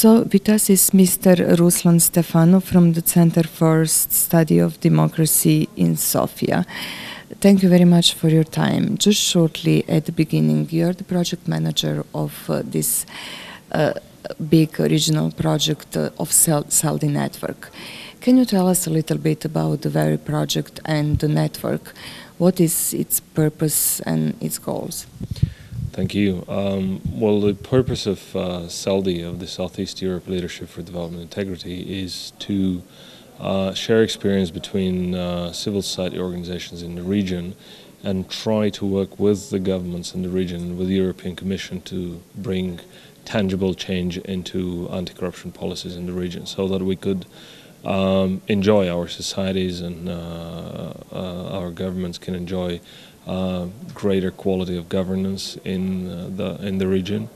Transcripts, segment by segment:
So with us is Mr. Ruslan Stefanov from the Center for Study of Democracy in Sofia. Thank you very much for your time. Just shortly at the beginning, you're the project manager of uh, this uh, big regional project uh, of SALDI network. Can you tell us a little bit about the very project and the network? What is its purpose and its goals? Thank you. Um, well, the purpose of uh, SALDI, of the Southeast Europe Leadership for Development Integrity, is to uh, share experience between uh, civil society organizations in the region and try to work with the governments in the region, with the European Commission to bring tangible change into anti-corruption policies in the region so that we could um, enjoy our societies and uh, uh, our governments can enjoy greater quality of governance in uh, the in the region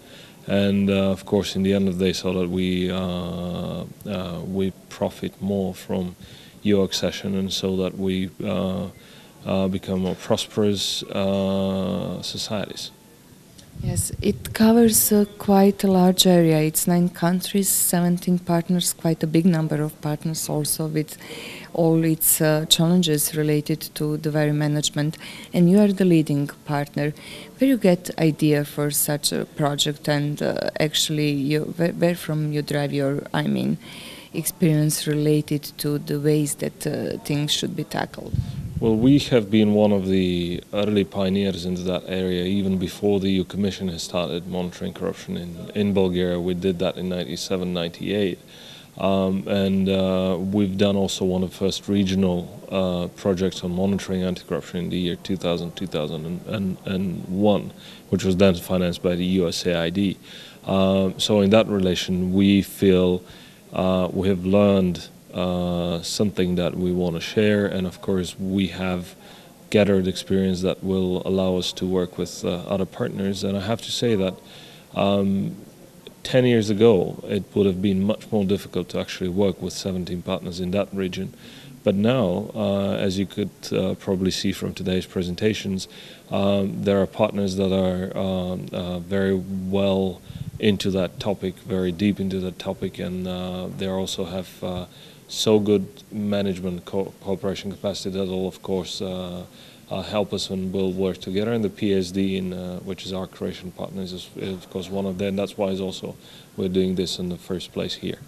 and uh, of course in the end of the day so that we uh, uh, we profit more from your accession and so that we uh, uh, become more prosperous uh, societies. Yes, it covers uh, quite a large area. It's nine countries, 17 partners, quite a big number of partners also with all its uh, challenges related to the very management. And you are the leading partner. Where you get idea for such a project and uh, actually you, where, where, from you drive your, I mean, experience related to the ways that uh, things should be tackled? Well, we have been one of the early pioneers into that area. Even before the EU Commission has started monitoring corruption in, in Bulgaria, we did that in 97, 98. Um, and uh, we've done also one of the first regional uh, projects on monitoring anti-corruption in the year 2000, 2001, which was then financed by the USAID. Uh, so in that relation, we feel uh, we have learned uh, something that we want to share, and of course we have gathered experience that will allow us to work with uh, other partners. And I have to say that um, 10 years ago it would have been much more difficult to actually work with 17 partners in that region. But now, uh, as you could uh, probably see from today's presentations, um, there are partners that are um, uh, very well into that topic, very deep into that topic, and uh, they also have uh, so good management co cooperation capacity that will, of course, uh, uh, help us and we'll work together. And the PSD, in, uh, which is our Croatian partner, is, of course one of them. That's why is also we're doing this in the first place here.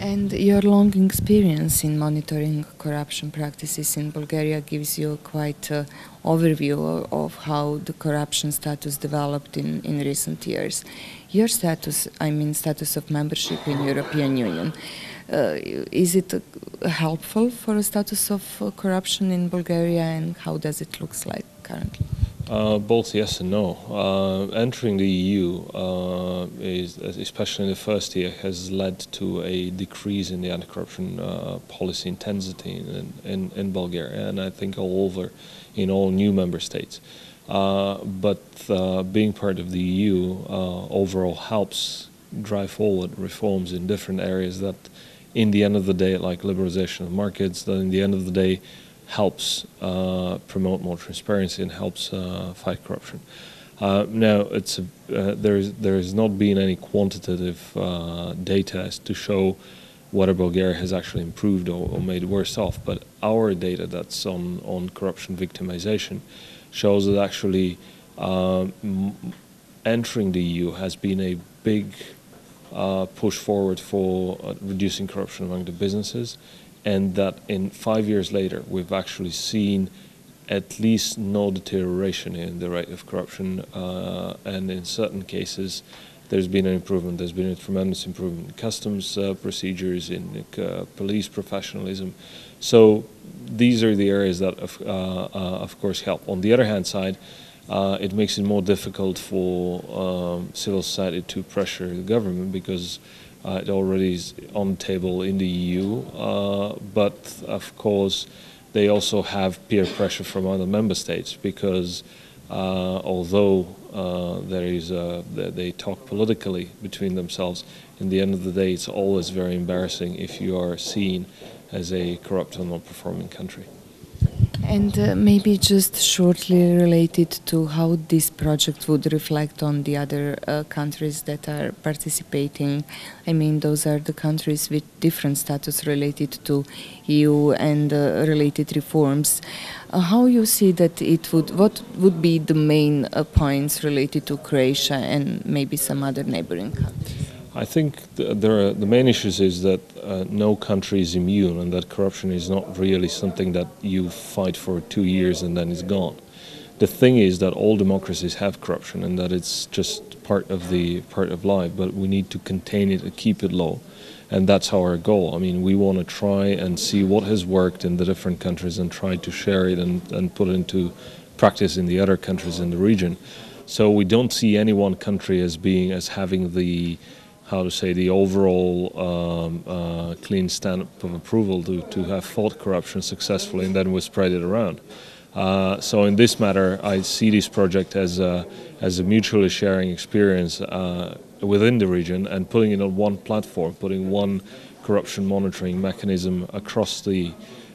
And your long experience in monitoring corruption practices in Bulgaria gives you quite an overview of how the corruption status developed in, in recent years. Your status, I mean status of membership in European Union, is it uh, helpful for a status of uh, corruption in Bulgaria and how does it look like currently? Uh, both yes and no. Uh, entering the EU, uh, is, especially in the first year, has led to a decrease in the anti-corruption policy intensity in, in, in, Bulgaria, and I think all over in all new member states. but being part of the EU overall helps drive forward reforms in different areas that in the end of the day, like liberalization of markets, that in the end of the day helps uh, promote more transparency and helps uh, fight corruption. Uh, now, it's a, uh, there is there has not been any quantitative uh, data to show whether Bulgaria has actually improved or, or, made worse off. But our data that's on on corruption victimization shows that actually um, entering the EU has been a big uh, push forward for uh, reducing corruption among the businesses, and that in five years later, we've actually seen at least no deterioration in the rate of corruption, uh, and in certain cases, there's been an improvement. There's been a tremendous improvement in customs uh, procedures, in uh, police professionalism. So these are the areas that, of, of course, help. On the other hand side, uh, it makes it more difficult for um, civil society to pressure the government because uh, it already is on the table in the EU. Uh, but of course, they also have peer pressure from other member states because uh, although uh, there is a, they talk politically between themselves, in the end of the day, it's always very embarrassing if you are seen as a corrupt and non-performing country. And uh, maybe just shortly related to how this project would reflect on the other uh, countries that are participating. I mean, those are the countries with different status related to EU and uh, related reforms. Uh, how you see that it would, what would be the main uh, points related to Croatia and maybe some other neighboring countries? I think the, the main issues is that uh, no country is immune and that corruption is not really something that you fight for two years and then it's gone. The thing is that all democracies have corruption and that it's just part of the part of life, but we need to contain it and keep it low. And that's our goal. I mean, we want to try and see what has worked in the different countries and try to share it and, and put it into practice in the other countries in the region. So we don't see any one country as being as having the how to say, the overall um, uh, clean stamp of approval to, to have fought corruption successfully, and then we spread it around. Uh, so in this matter, I see this project as a, as a mutually sharing experience uh, within the region and putting it on one platform, putting one corruption monitoring mechanism across the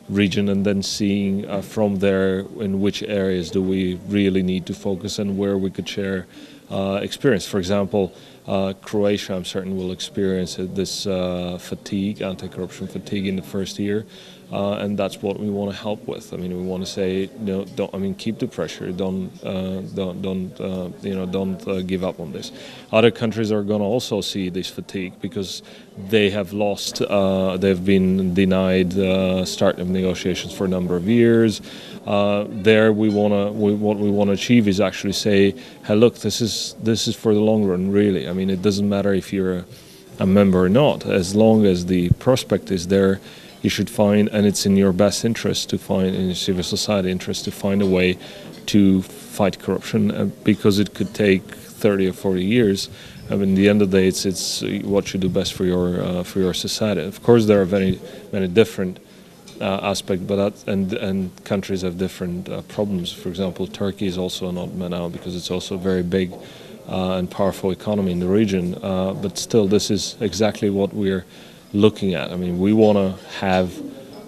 region and then seeing uh, from there in which areas do we really need to focus and where we could share uh, experience. For example, uh, Croatia, I'm certain, will experience this uh, fatigue, anti-corruption fatigue in the first year, uh, and that's what we want to help with. I mean, we want to say, no, don't. I mean, keep the pressure. Don't, uh, don't, don't, uh, you know, don't uh, give up on this. Other countries are going to also see this fatigue because they have lost. they've been denied start of negotiations for a number of years. There, we want to. We, what we want to achieve is actually say, hey, look, this is this is for the long run, really. I mean, it doesn't matter if you're a, a member or not, as long as the prospect is there you should find, and it's in your best interest to find, in civil society interest, to find a way to fight corruption uh, because it could take 30 or 40 years. I mean, the end of the day, it's, it's what you do best for your uh, for your society. Of course, there are very many different uh, aspects, but that, and and countries have different uh, problems. For example, Turkey is also an odd out because it's also a very big uh, and powerful economy in the region. Uh, but still, this is exactly what we're looking at. I mean, we want to have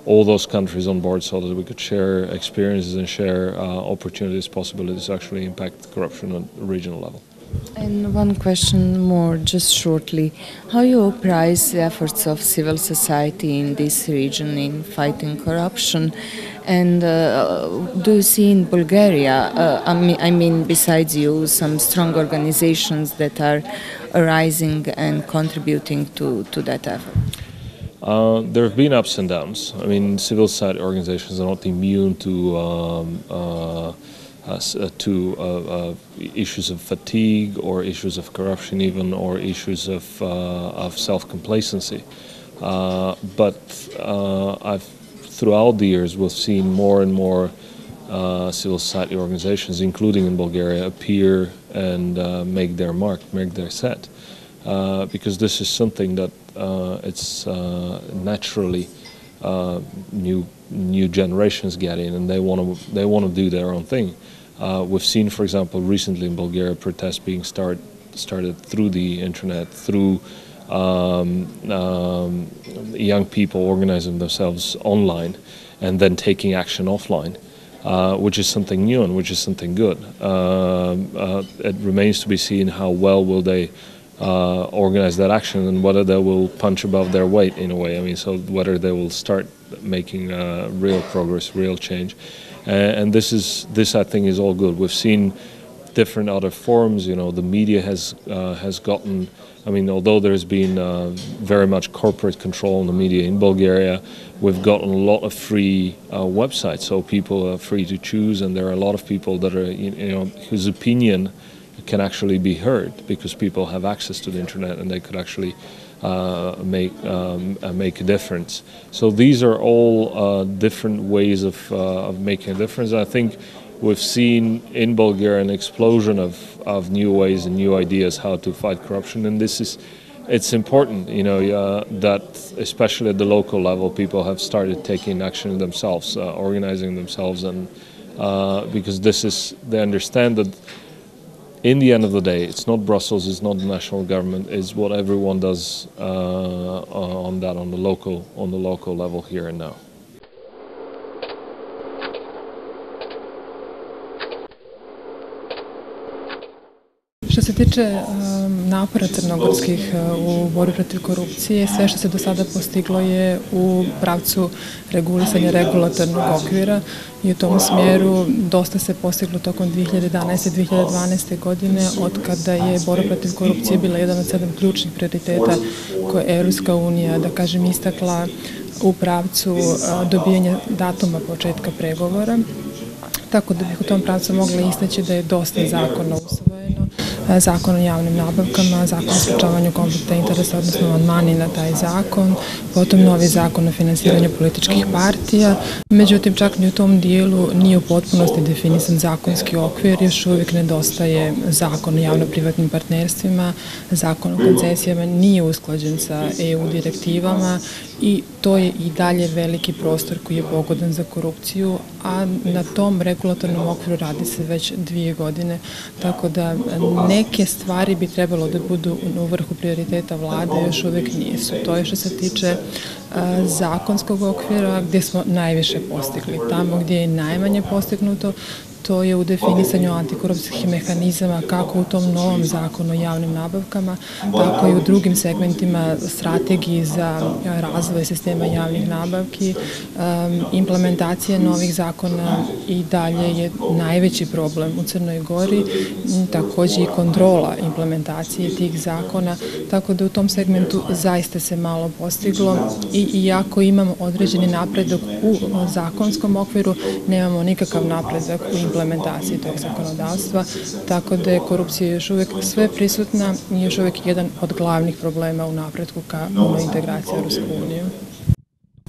all those countries on board so that we could share experiences and share uh, opportunities, possibilities to actually impact corruption at the regional level. And one question more, just shortly. How you appraise the efforts of civil society in this region in fighting corruption? And uh, do you see in Bulgaria, uh, I, mean, I mean, besides you, some strong organizations that are arising and contributing to, to that effort? Uh, there have been ups and downs. I mean, civil society organizations are not immune to um, uh, to uh, uh, issues of fatigue or issues of corruption, even or issues of of self complacency. but I've throughout the years we've seen more and more civil society organizations, including in Bulgaria, appear and make their mark, make their set. Uh, because this is something that uh, it's uh, naturally new new generations get in, and they want to they want to do their own thing. We've seen, for example, recently in Bulgaria, protests being start, started through the internet, through um, um, young people organizing themselves online, and then taking action offline. Uh, which is something new and which is something good. Uh, uh, it remains to be seen how well will they uh, organize that action and whether they will punch above their weight in a way. I mean, so whether they will start making uh, real progress, real change, uh, and this is this I think is all good. We've seen different other forms. You know, the media has uh, has gotten. I mean, although there's been uh, very much corporate control in the media in Bulgaria, we've gotten a lot of free uh, websites, so people are free to choose, and there are a lot of people that are you know whose opinion can actually be heard because people have access to the internet and they could actually uh, make um, uh, make a difference. So these are all uh, different ways of, uh, of making a difference. I think we've seen in Bulgaria an explosion of, of new ways and new ideas how to fight corruption, and this is it's important, you know, uh, that especially at the local level, people have started taking action themselves, uh, organizing themselves, and because this is they understand that in the end of the day, it's not Brussels, it's not the national government, it's what everyone does uh, uh on that on the local on the local level here and now. Što se tiče uh, napora crnogorskih uh, u borbi protiv korupcije, sve što se do sada postiglo je u pravcu regulisanja regulatornog okvira i u tom smjeru dosta se postiglo tokom 2011. i 2012. godine od kada je borba protiv korupcije bila jedan od sedam ključnih prioriteta koje je Evropska unija, da kažem, istakla u pravcu uh, dobijanja datuma početka pregovora. Tako da bih u tom pravcu mogla istaći da je dosta zakona usvojeno, e, zakon o javnim nabavkama, zakon o sprečavanju konflikta interesa, odnosno amandmani na taj zakon, potom novi zakon o finansiranju političkih partija. Međutim, čak ni u tom dijelu nije u potpunosti definisan zakonski okvir, još uvijek nedostaje zakon o javno-privatnim partnerstvima, zakon o koncesijama nije usklađen sa EU direktivama i to je i dalje veliki prostor koji je pogodan za korupciju, a na tom regulatornom okviru radi se već dvije godine, tako da neke stvari bi trebalo da budu u vrhu prioriteta vlade, još uvek nisu. To je što se tiče zakonskog okvira gdje smo najviše postigli. Tamo gdje je najmanje postignuto, to je u definisanju antikorupcijskih mehanizama kako u tom novom zakonu o javnim nabavkama, tako i u drugim segmentima strategiji za razvoj sistema javnih nabavki. Implementacija novih zakona i dalje je najveći problem u Crnoj Gori, takođe i kontrola implementacije tih zakona, tako da u tom segmentu zaista se malo postiglo i iako imamo određeni napredak u zakonskom okviru, nemamo nikakav napredak u implementaciji implementaciji tog zakonodavstva, tako da je korupcija još uvek sve prisutna i još uvek jedan od glavnih problema u napretku ka punoj integraciji Europsku uniju.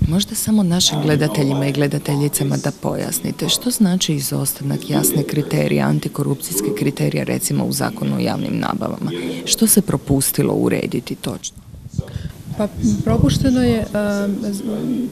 Možda samo našim gledateljima i gledateljicama da pojasnite što znači izostanak jasne kriterije, antikorupcijske kriterije recimo u zakonu o javnim nabavama. Što se propustilo urediti točno? Pa propušteno je,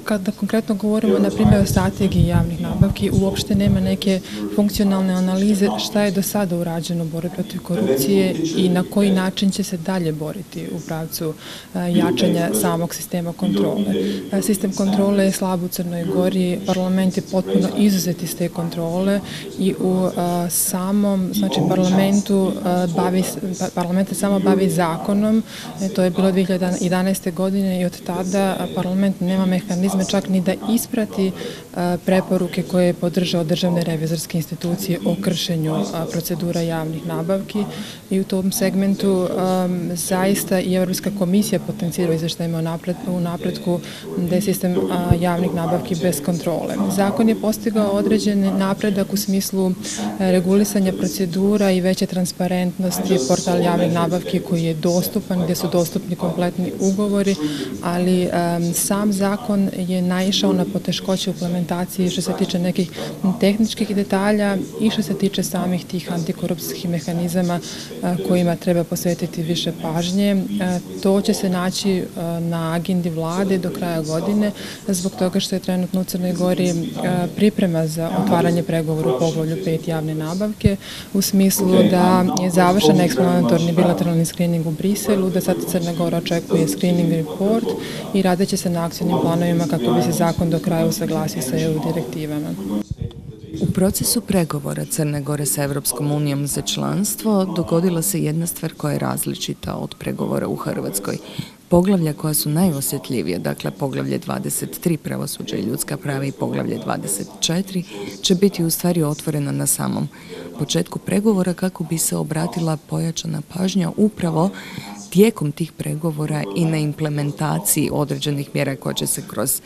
kada konkretno govorimo na primjer o strategiji javnih nabavki, uopšte nema neke funkcionalne analize šta je do sada urađeno u borbi protiv korupcije i na koji način će se dalje boriti u pravcu jačanja samog sistema kontrole. Sistem kontrole je slab u Crnoj Gori, parlament je potpuno izuzet iz te kontrole i u samom, znači parlamentu bavi, pa, parlament se samo bavi zakonom, e, to je bilo 2011 godine i od tada parlament nema mehanizme čak ni da isprati preporuke koje je podržao državne revizorske institucije o kršenju procedura javnih nabavki i u tom segmentu zaista i Evropska komisija potencijira izveštajima u napretku da je sistem javnih nabavki bez kontrole. Zakon je postigao određen napredak u smislu regulisanja procedura i veće transparentnosti portal javnih nabavki koji je dostupan, gde su dostupni kompletni ugovori ugovori, ali sam zakon je naišao na poteškoće u implementaciji što se tiče nekih tehničkih detalja i što se tiče samih tih antikorupcijskih mehanizama uh, kojima treba posvetiti više pažnje. Uh, to će se naći uh, na agendi vlade do kraja godine zbog toga što je trenutno u Crnoj Gori priprema za otvaranje pregovora u poglavlju pet javne nabavke u smislu da je završen eksplanatorni bilateralni skrining u Briselu, da sad Crna Gora očekuje skrining report i radeće se na akcijnim planovima kako bi se zakon do kraja usaglasio sa EU direktivama. U procesu pregovora Crne Gore sa Evropskom unijom za članstvo dogodila se jedna stvar koja je različita od pregovora u Hrvatskoj. Poglavlja koja su najosjetljivije, dakle poglavlje 23 pravosuđa i ljudska prava i poglavlje 24, će biti u stvari otvorena na samom početku pregovora kako bi se obratila pojačana pažnja upravo tijekom tih pregovora i na implementaciji određenih mjera koje će se kroz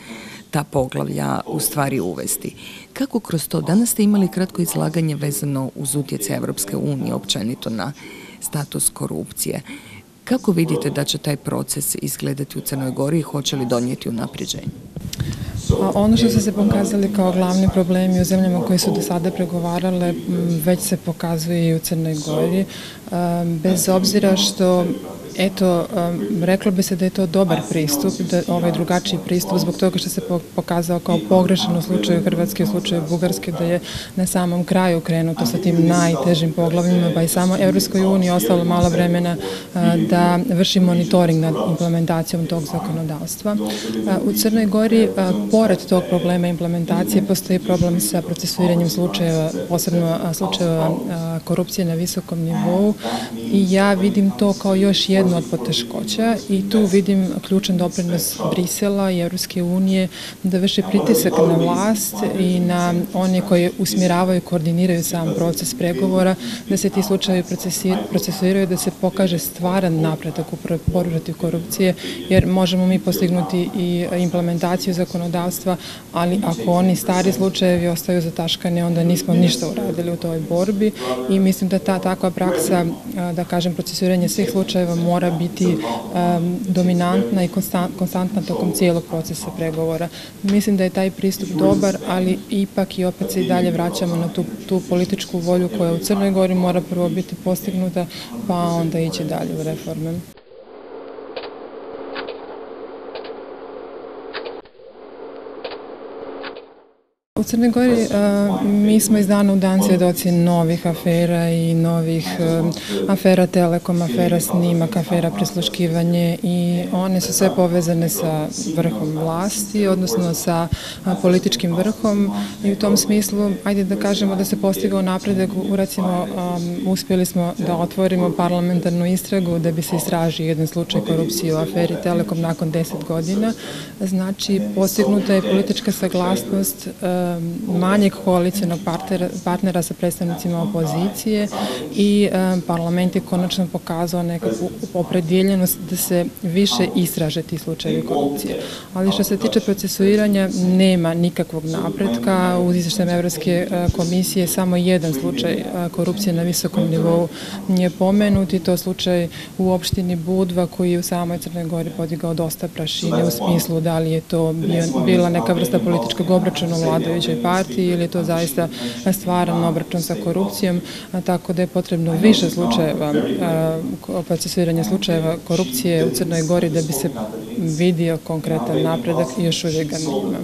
ta poglavlja u stvari uvesti. Kako kroz to? Danas ste imali kratko izlaganje vezano uz utjece Evropske unije općenito na status korupcije. Kako vidite da će taj proces izgledati u Crnoj Gori i hoće li donijeti unapređenje? Ono što su se pokazali kao glavni problemi u zemljama koje su do sada pregovarale već se pokazuje i u Crnoj Gori. Bez obzira što Eto, um, reklo bi se da je to dobar pristup, da ovaj drugačiji pristup, zbog toga što se pokazao kao pogrešan u slučaju Hrvatske, u slučaju Bugarske, da je na samom kraju krenuto sa tim najtežim poglavljima, pa i samo Evropskoj uniji ostalo malo vremena uh, da vrši monitoring nad implementacijom tog zakonodavstva. Uh, u Crnoj Gori, uh, pored tog problema implementacije, postoji problem sa procesuiranjem slučajeva, posebno slučajeva korupcije na visokom nivou i ja vidim to kao još jednu od poteškoća i tu vidim ključan doprinos Brisela i Evropske unije da vrše pritisak na vlast i na one koje usmjeravaju i koordiniraju sam proces pregovora, da se ti slučajevi procesuiraju, da se pokaže stvaran napredak u borbi protiv korupcije, jer možemo mi postignuti i implementaciju zakonodavstva, ali ako oni stari slučajevi ostaju zataškane, onda nismo ništa uradili u toj borbi i mislim da ta takva praksa, da kažem, procesuiranje svih slučajeva mora biti um, dominantna i konstantna tokom cijelog procesa pregovora. Mislim da je taj pristup dobar, ali ipak i opet se i dalje vraćamo na tu, tu političku volju koja u Crnoj Gori mora prvo biti postignuta, pa onda ići dalje u reforme. U Crnoj Gori mi smo iz dana u dan svjedoci novih afera i novih afera Telekom, afera snimak, afera prisluškivanje i one su sve povezane sa vrhom vlasti, odnosno sa političkim vrhom i u tom smislu, ajde da kažemo da se postigao napredak, recimo um, uspjeli smo da otvorimo parlamentarnu istragu da bi se istražio jedan slučaj korupcije u aferi Telekom nakon 10 godina. Znači, postignuta je politička saglasnost uh, manjeg koalicijenog partnera, partnera sa predstavnicima opozicije i parlament je konačno pokazao nekakvu opredjeljenost da se više istraže ti slučajevi korupcije. Ali što se tiče procesuiranja, nema nikakvog napretka. U izveštajem Evropske komisije samo jedan slučaj korupcije na visokom nivou je pomenut i to slučaj u opštini Budva koji je u samoj Crnoj Gori podigao dosta prašine u smislu da li je to bila neka vrsta političkog obračuna vladajućeg vladajućoj partiji ili je to zaista stvaran obračun sa korupcijom, tako da je potrebno više slučajeva, procesuiranja slučajeva korupcije u Crnoj Gori da bi se vidio konkretan napredak i još uvijek ga nema.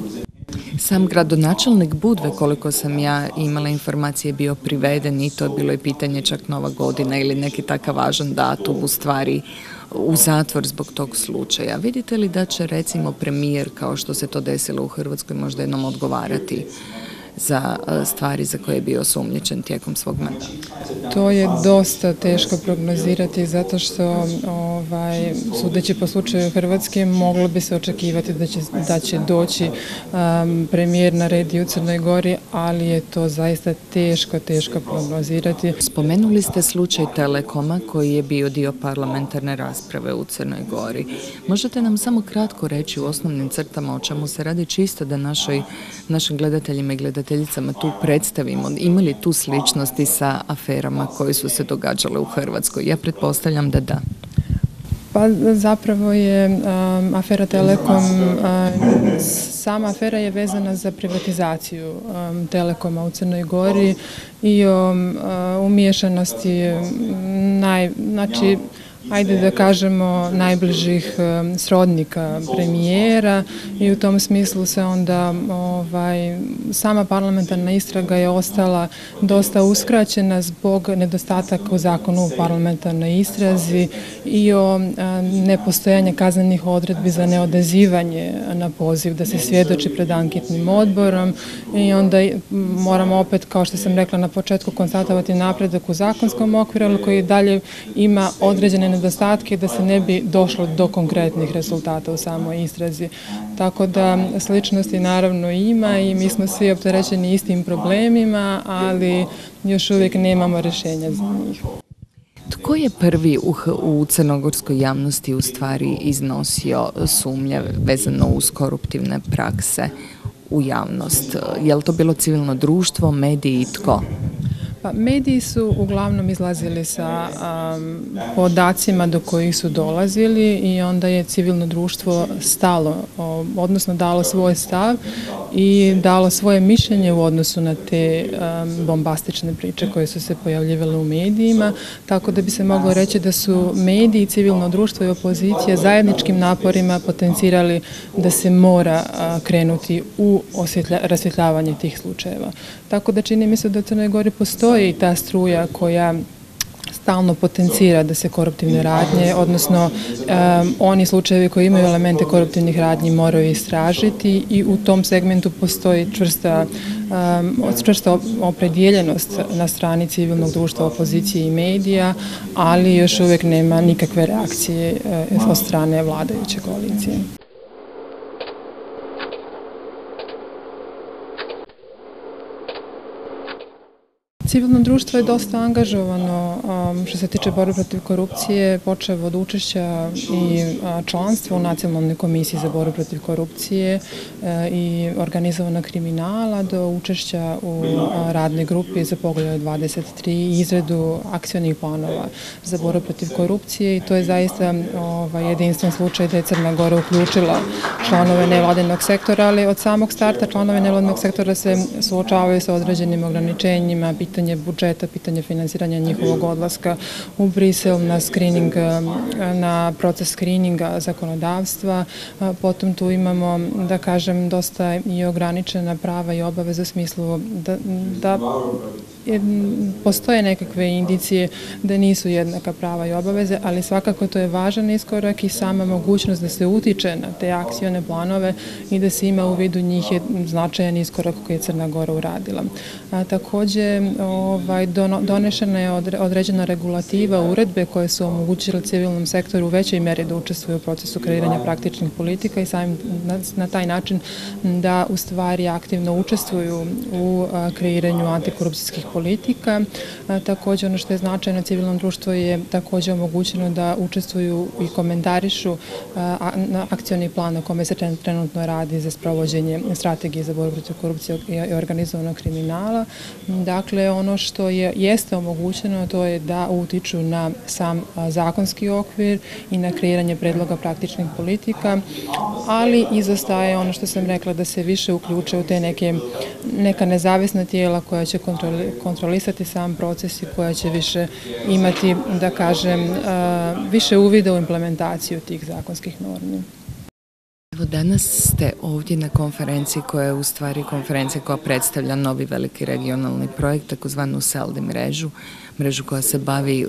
Sam gradonačelnik Budve, koliko sam ja imala informacije, bio priveden i to je bilo i pitanje čak Nova godina ili neki takav važan datum u stvari u zatvor zbog tog slučaja. Vidite li da će recimo premijer, kao što se to desilo u Hrvatskoj, možda jednom odgovarati za e, stvari za koje je bio sumnjičen tijekom svog mandata? To je dosta teško prognozirati zato što ovaj, sudeći po slučaju Hrvatske moglo bi se očekivati da će, da će doći um, premijer na redi u Crnoj Gori, ali je to zaista teško, teško prognozirati. Spomenuli ste slučaj Telekoma koji je bio dio parlamentarne rasprave u Crnoj Gori. Možete nam samo kratko reći u osnovnim crtama o čemu se radi čisto da našoj, našim gledateljima i gledateljima gledateljicama tu predstavimo, imali tu sličnosti sa aferama koje su se događale u Hrvatskoj? Ja pretpostavljam da da. Pa zapravo je um, afera Telekom, um, sama afera je vezana za privatizaciju um, Telekoma u Crnoj Gori i o um, umiješanosti naj, znači ajde da kažemo, najbližih srodnika premijera i u tom smislu se onda ovaj, sama parlamentarna istraga je ostala dosta uskraćena zbog nedostataka u zakonu u parlamentarnoj istrazi i o nepostojanje kaznenih odredbi za neodazivanje na poziv da se svjedoči pred anketnim odborom i onda moramo opet, kao što sam rekla na početku, konstatovati napredak u zakonskom okviru, koji dalje ima određene da se ne bi došlo do konkretnih rezultata u samoj istrazi. Tako da sličnosti naravno ima i mi smo svi opterećeni istim problemima, ali još uvijek nemamo rešenja za njih. Tko je prvi u, u crnogorskoj javnosti u stvari iznosio sumnje vezano uz koruptivne prakse u javnost? Je li to bilo civilno društvo, mediji i tko? Pa mediji su uglavnom izlazili sa um, podacima do kojih su dolazili i onda je civilno društvo stalo, odnosno dalo svoj stav i dalo svoje mišljenje u odnosu na te um, bombastične priče koje su se pojavljivale u medijima, tako da bi se moglo reći da su mediji, civilno društvo i opozicija zajedničkim naporima potencirali da se mora a, krenuti u rasvjetljavanje tih slučajeva. Tako da čini mi se da u Crnoj Gori postoji ta struja koja stalno potencira da se koruptivne radnje, odnosno um, oni slučajevi koji imaju elemente koruptivnih radnji moraju istražiti i u tom segmentu postoji čvrsta, um, čvrsta opredjeljenost na strani civilnog društva, opozicije i medija, ali još uvek nema nikakve reakcije uh, od strane vladajuće koalicije. Civilno društvo je dosta angažovano um, što se tiče borbe protiv korupcije, počeo od učešća i članstva u Nacionalnoj komisiji za borbu protiv korupcije e, i organizovana kriminala do učešća u radnoj grupi za pogled 23 i izredu akcionih planova za borbu protiv korupcije i to je zaista ovaj, jedinstven slučaj da je Crna Gora uključila članove nevladinog sektora, ali od samog starta članove nevladinog sektora se suočavaju sa određenim ograničenjima, pitanje budžeta, pitanje finansiranja njihovog odlaska u Brisel na screening, na proces screeninga zakonodavstva. Potom tu imamo, da kažem, dosta i ograničena prava i obaveze u smislu da, da postoje nekakve indicije da nisu jednaka prava i obaveze, ali svakako to je važan iskorak i sama mogućnost da se utiče na te akcijone planove i da se ima u vidu njih je značajan iskorak koji je Crna Gora uradila. Takođe, ovaj, donešena je određena regulativa uredbe koje su omogućile civilnom sektoru u većoj meri da učestvuju u procesu kreiranja praktičnih politika i samim na, taj način da u stvari aktivno učestvuju u kreiranju antikorupcijskih politika. Takođe ono što je značajno civilnom društvu je takođe omogućeno da učestvuju i komentarišu akcioni plan o kome se trenutno radi za sprovođenje strategije za borbu protiv korupcije i organizovanog kriminala. Dakle, ono što je, jeste omogućeno to je da utiču na sam zakonski okvir i na kreiranje predloga praktičnih politika, ali izostaje ono što sam rekla da se više uključe u te neke, neka nezavisna tijela koja će kontrolirati kontrolisati sam proces i koja će više imati, da kažem, više uvida u implementaciju tih zakonskih normi. Evo danas ste ovdje na konferenciji koja je u stvari konferencija koja predstavlja novi veliki regionalni projekt, takozvanu SELDI mrežu, mrežu koja se bavi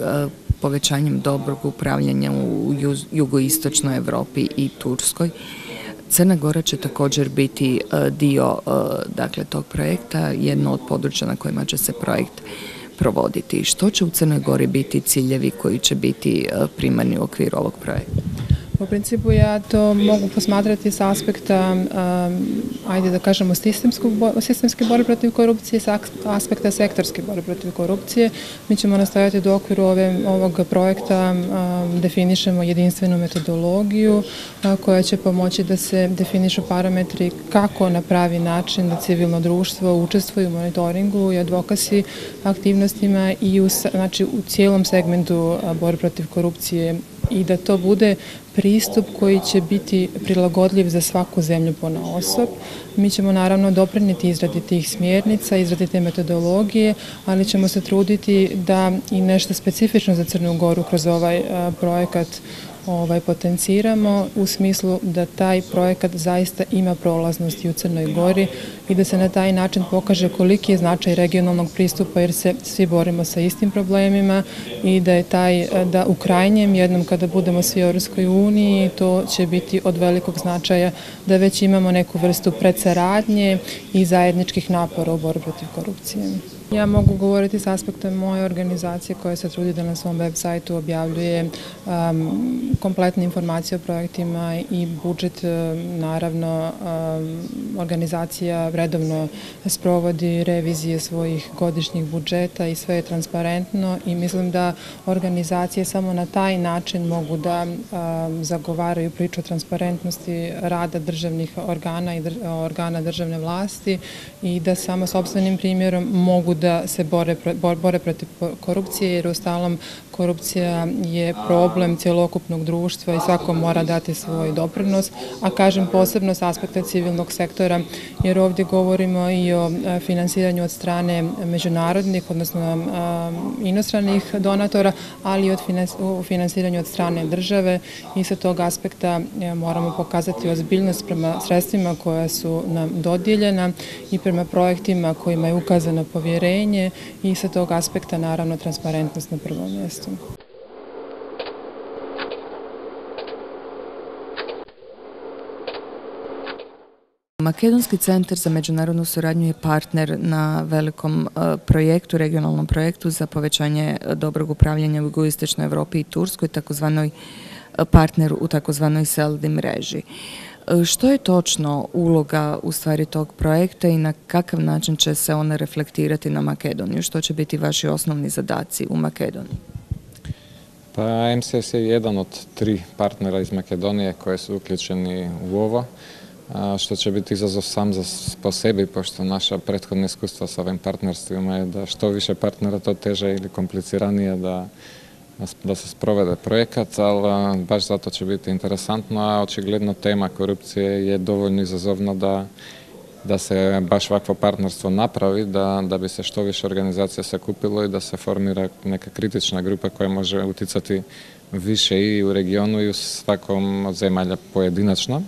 povećanjem dobrog upravljanja u jugoistočnoj Evropi i Turskoj. Crna Gora će također biti e, dio e, dakle, tog projekta, jedno od područja na kojima će se projekt provoditi. Što će u Crnoj Gori biti ciljevi koji će biti e, primani u okviru ovog projekta? U principu ja to mogu posmatrati sa aspekta, um, ajde da kažemo, sistemske borbe protiv korupcije, sa aspekta sektorske borbe protiv korupcije. Mi ćemo nastaviti do okviru ove, ovog projekta um, definišemo jedinstvenu metodologiju koja će pomoći da se definišu parametri kako na pravi način da civilno društvo učestvuje u monitoringu i advokasi aktivnostima i u, znači, u cijelom segmentu borbe protiv korupcije i da to bude pristup koji će biti prilagodljiv za svaku zemlju po osob. Mi ćemo naravno dopriniti izradi tih smjernica, izradi te metodologije, ali ćemo se truditi da i nešto specifično za Crnu Goru kroz ovaj projekat ovaj, potenciramo u smislu da taj projekat zaista ima prolaznost i u Crnoj Gori i da se na taj način pokaže koliki je značaj regionalnog pristupa jer se svi borimo sa istim problemima i da je taj, da u krajnjem jednom kada budemo svi u Europskoj uniji to će biti od velikog značaja da već imamo neku vrstu predsaradnje i zajedničkih napora u borbi protiv korupcije. Ja mogu govoriti s aspekta moje organizacije koja se trudi da na svom web sajtu objavljuje um, kompletne informacije o projektima i budžet, um, naravno, um, organizacija redovno sprovodi revizije svojih godišnjih budžeta i sve je transparentno i mislim da organizacije samo na taj način mogu da um, zagovaraju priču o transparentnosti rada državnih organa i dr organa državne vlasti i da samo sobstvenim primjerom mogu da se bore, bore protiv korupcije, jer u stalom korupcija je problem cjelokupnog društva i svako mora dati svoj doprinos, a kažem posebno s aspekta civilnog sektora, jer ovdje govorimo i o finansiranju od strane međunarodnih, odnosno inostranih donatora, ali i o finansiranju od strane države. I sa tog aspekta e, moramo pokazati ozbiljnost prema sredstvima koja su nam dodijeljena i prema projektima kojima je ukazano povjerenje i sa tog aspekta naravno transparentnost na prvom mjestu. Makedonski centar za međunarodnu suradnju je partner na velikom e, projektu, regionalnom projektu za povećanje dobrog upravljanja u jugoistočnoj Europi i Turskoj, takozvanoj e, partner u takozvanoj SELDI mreži. Što je točno uloga u stvari tog projekta i na kakav način će se ona reflektirati na Makedoniju? Što će biti vaši osnovni zadaci u Makedoniji? Pa MCS je jedan od tri partnera iz Makedonije koji su uključeni u ovo, što će biti izazov sam za, po sebi, pošto naša prethodna iskustva sa ovim partnerstvima je da što više partnera to teže ili kompliciranije da Да, да се спроведе проекат, ала баш затоа ќе биде интересантно, а очигледно тема корупција е доволно изазовна да да се баш вакво партнерство направи, да, да би се што више организација се купило и да се формира нека критична група која може утицати више и у региону и у сваком земјалја поединачно.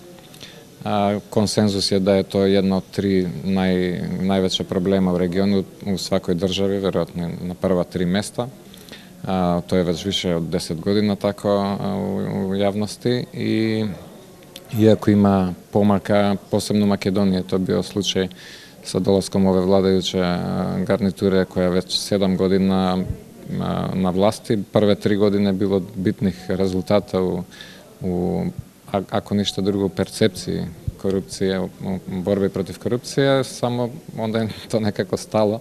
А, консензус е да е тоа едно од три нај, највеќе проблема у региону у свакој држави, веројатно на прва три места а, тој е веќе више од 10 година така у, јавности и иако има помака, посебно Македонија, тоа био случај со доласком ове владајуќа гарнитура која веќе 7 година на власти, прве три години било битних резултата у, у а, ако ништо друго перцепција корупција, борби против корупција, само онда тоа некако стало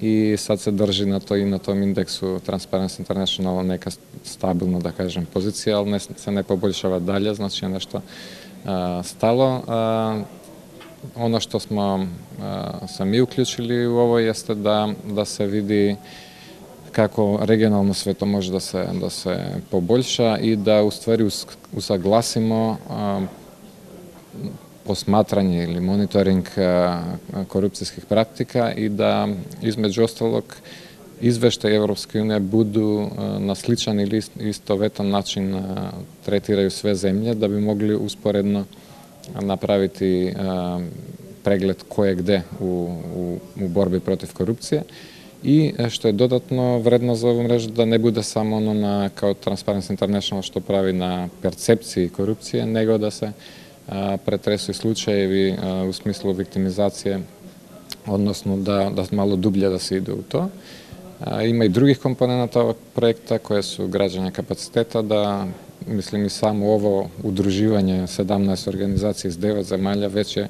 и сад се држи на тој на тој индексу Transparency International нека стабилна да кажем позиција, ал не се не побољшава дале, значи е нешто а, стало. А, оно што смо сами уклучили у ово јесте да да се види како регионално свето може да се да се поболша и да уствари усагласимо а, осматрање или мониторинг корупцијских практика и да измеѓу осталог извештај Европска унија буду на сличен или истоветен начин третирају све земје да би могли успоредно направити преглед кој е где у, у, у борби против корупција. И што е додатно вредно за оваа мрежа да не биде само оно на као Transparency International што прави на перцепција корупција, него да се претресови случаеви у смислу виктимизација, односно да, да мало дубле да се иде у тоа. Има и други компоненти овог проекта кои се граѓање капацитета да мислим и само ово удруживање 17 организации из 9 земјалја веќе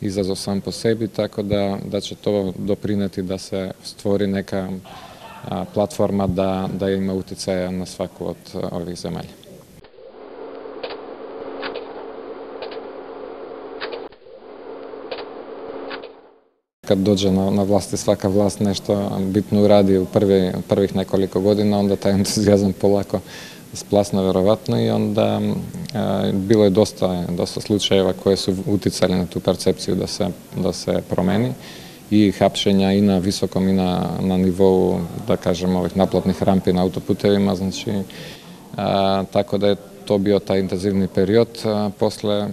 изазов сам по себе, така да да ќе тоа допринети да се створи нека платформа да да има утицаја на свако од ових земјалја. Kad dođe na, na vlasti svaka vlast nešto bitno uradi u prvi, prvih nekoliko godina, onda taj entuzijazam polako splasno verovatno i onda e, bilo je dosta, dosta slučajeva koje su uticali na tu percepciju da se, da se promeni i hapšenja i na visokom i na, na nivou, da kažem, ovih naplatnih rampi na autoputevima, znači, e, tako da je to bio taj intenzivni period. Posle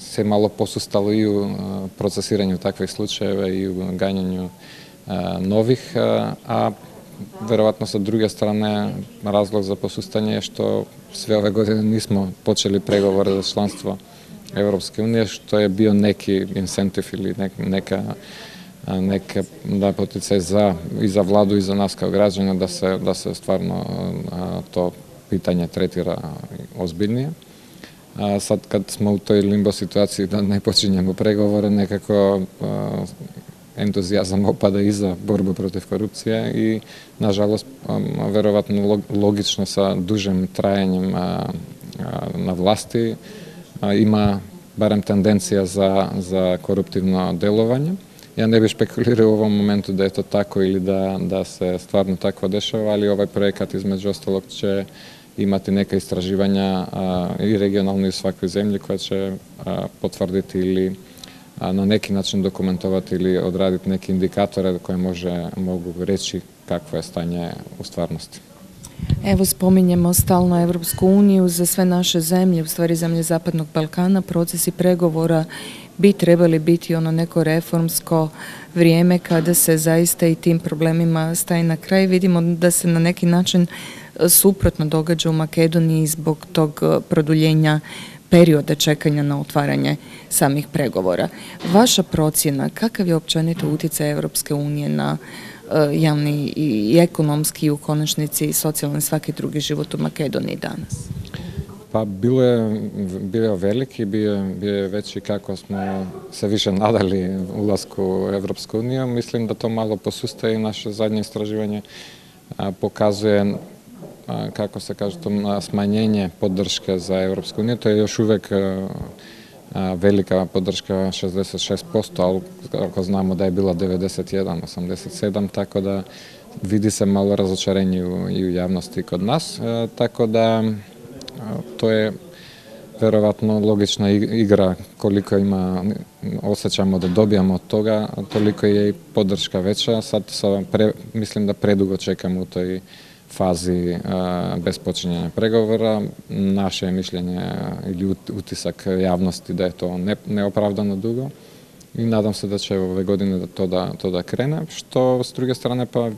се мало посустало и у процесирање такви случаеви и у гањању нових, а веројатно со друга страна разлог за посустање е што све ове години нисмо почели преговори за членство Европска унија, што е био неки инсентив или нека нека да потице за и за владу и за нас како граѓани да се да се стварно а, то питање третира озбилније. А сад кад сме у тој лимбо ситуација да не почињаме преговори, некако ентузијазам опада и за борба против корупција и, на жалост веројатно логично со дужем траењем на власти има барем тенденција за, за коруптивно делување. Ја не би спекулирал во момент да е тоа тако или да, да се стварно такво дешава, али овај проекат измеѓу осталог ќе imati neka istraživanja i regionalno i u svakoj zemlji koja će potvrditi ili na neki način dokumentovati ili odraditi neke indikatore koje može, mogu reći kakvo je stanje u stvarnosti. Evo spominjemo stalno Evropsku uniju za sve naše zemlje, u stvari zemlje Zapadnog Balkana, procesi pregovora bi trebali biti ono neko reformsko vrijeme kada se zaista i tim problemima staje na kraj. Vidimo da se na neki način suprotno događa u Makedoniji zbog tog produljenja perioda čekanja na otvaranje samih pregovora. Vaša procjena, kakav je općenito utjecaj Europske unije na e, javni i ekonomski i u konačnici i socijalni svaki drugi život u Makedoniji danas? Pa bilo je, bio veliki, bio, bio je veći kako smo se više nadali ulasku u Evropsku uniju. Mislim da to malo posustaje i naše zadnje istraživanje pokazuje како се каже, смањење поддршка за Европска унија, тоа е још увек велика поддршка 66%, ал како знамо да е била 91, 87, така да види се мало разочарење и у јавности код нас, така да тоа е веројатно логична игра колико има осеќамо да добијаме од тога, толико е и поддршка веќе, сад са, пре, мислим да предуго чекаме тој фази без почињање преговора. Наше мишлење или утисак јавности да е тоа не, неоправдано дуго и надам се да ќе во ове години да тоа да, то да крене, што с друга страна па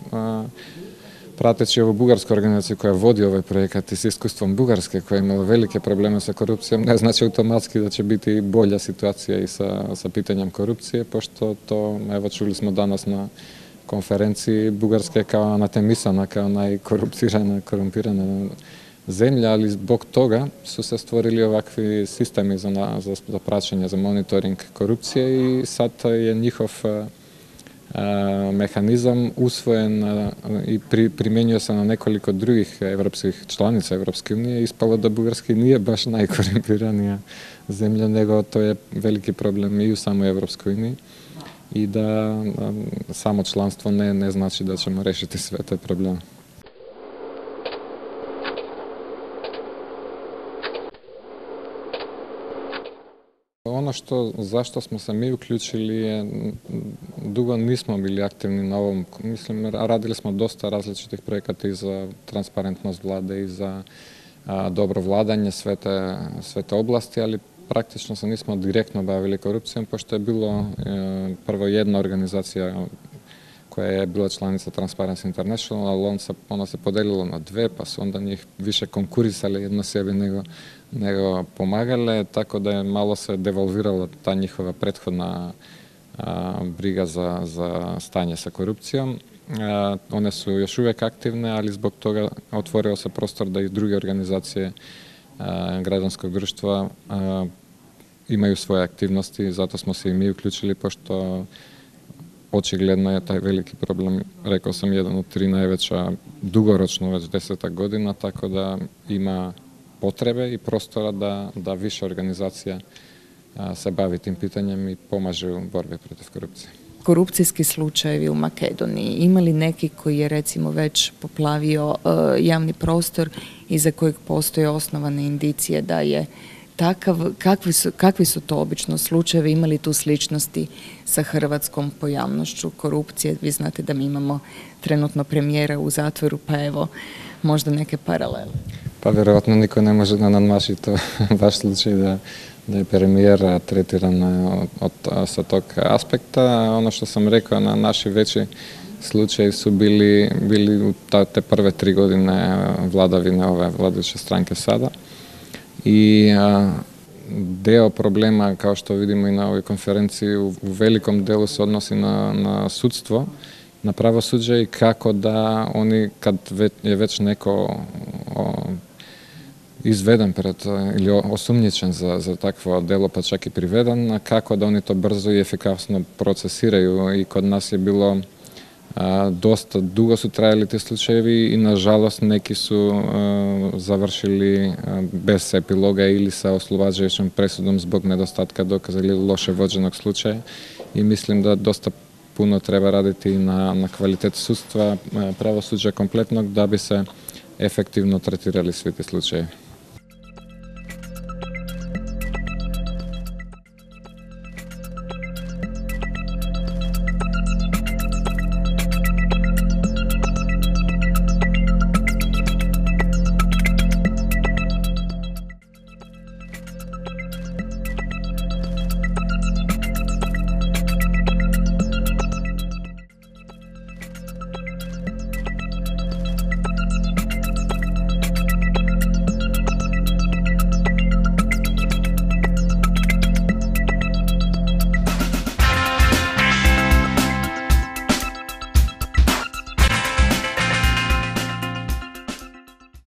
пратечи ово бугарска организација која води овој проекат и с искуством бугарска која имала велики проблеми со корупција, не значи автоматски да ќе биде и болја ситуација и со, со питањем корупција, пошто тоа, ево чули смо данас на konferenciji Bugarske kao natemisana kao najkorupcirana, korumpirana zemlja, ali zbog toga su se stvorili ovakvi sistemi za, za, za praćenje, za monitoring korupcije i sad je njihov mehanizam usvojen i primjenjuje se na nekoliko drugih evropskih članica Evropske unije. Ispalo da Bugarski nije baš najkorumpiranija zemlja, nego to je veliki problem i u samoj Evropskoj uniji и да само членство не, не значи да ќе решите свете проблеми. Оно што зашто сме се ми уклучили е дуго нисмо били активни на овом. Мислим радили сме доста различитих проекати и за транспарентност влада и за добро владање свете свете области, али практично се нисмо директно бавили корупцијом, пошто е било е, прво една организација која е била членица Transparency International, а он се, она се поделило на две, па се онда нив више конкурисале едно себе него, него помагале, така да е мало се деволвирала та нихова предходна а, брига за, за стање со корупцијом. А, оне се јаш увек активне, али због тога отворио се простор да и други организации граѓанско друштво имају своја активности, затоа смо се и ми уклучили, пошто очигледно е тај велики проблем, рекол сам, еден од три највеќа дугорочно веќе десета година, така да има потреба и простора да, да више организација се бави тим питањем и помаже во борби против корупција. Korupcijski slučajevi u Makedoniji, imali neki koji je recimo već poplavio e, javni prostor i za kojeg postoje osnovane indicije da je takav, kakvi su, kakvi su to obično slučajevi, imali tu sličnosti sa hrvatskom pojavnošću korupcije? Vi znate da mi imamo trenutno premijera u zatvoru, pa evo, možda neke paralele. Pa vjerojatno niko ne može da nadmaši to vaš slučaj da, да е премиера третирана од, од со тог аспект, оно што сам рекол на наши вече случаи су били били те прве три години владавина ове владаче странке сада. И а, Део проблема, као што видимо и на овој конференција, у великом делу се односи на, на судство, на правосуджа и како да они, кад ве, е веќе неко изведен пред или осумничен за, за такво дело, па чак и приведен, како да они тоа брзо и ефикасно процесирају и код нас е било а, доста дуго су трајали тие случаеви и на жалост неки су а, завршили а, без епилога или са ослободжајачен пресудом због недостатка доказа или лоше водженок случај и мислим да доста пуно треба радити и на, на квалитет судства, правосуджа комплетног, да би се ефективно третирали сите случаи.